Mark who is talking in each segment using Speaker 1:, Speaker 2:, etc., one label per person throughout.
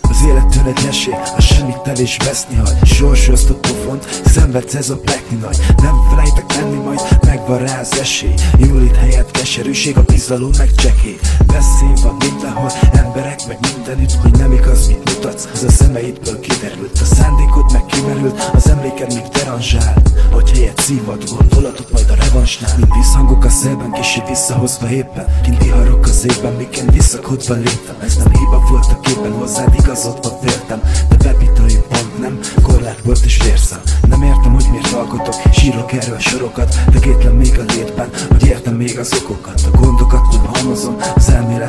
Speaker 1: Az élettől egy a semmit el is veszni hagy. Sorsoztató font, szenvedsz ez a plekni nagy. Nem felejtek lenni majd, megvan rá az esély. Jólít helyett keserűség, a bizalom meg csekély Veszély van mindenhol, emberek meg mindenütt Hogy nem igaz, mit mutatsz, az a szemeidből az emléked még deranzsál Hogy helyett szívad gondolatot majd a revansnál. Mint visszhangok a szélben, kicsi visszahozva éppen Kint iharok az évben, miként visszakodva léptem. Ez nem hiba volt a képen, hozzád igazodva féltem. De bepitai pont nem, korlát volt és vérszem Nem értem, hogy miért alkotok, sírok erről sorokat De kétlem még a létben, hogy értem még az okokat. A gondokat nem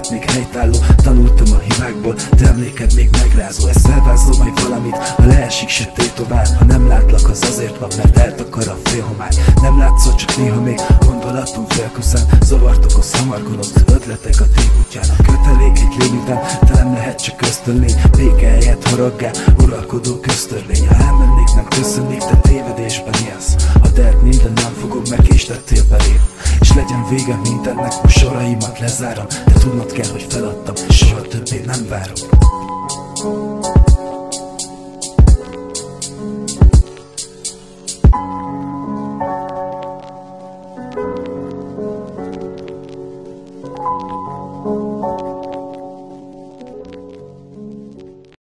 Speaker 1: még helytálló Tanultam a hibákból, de emléked még megrázó Ezt felvázolom majd valamit, ha leesik se tovább Ha nem látlak, az azért van, mert eltakar a félhomály Nem látszol, csak néha még gondolatom félkuszán Zavart okoz, hamar gonosz ötletek a tégútján A kötelék egy lény után, te nem lehet csak ösztönlény Béke helyett haraggá, uralkodó köztörvény Ha elmennék, nem köszönnék, te tévedésben élsz. Ha tehet minden nem fogok, mert késtettél belém És legyen vége mindennek, a soraimat lezárom. De tudnod kell, hogy feladtam, soha többé nem várom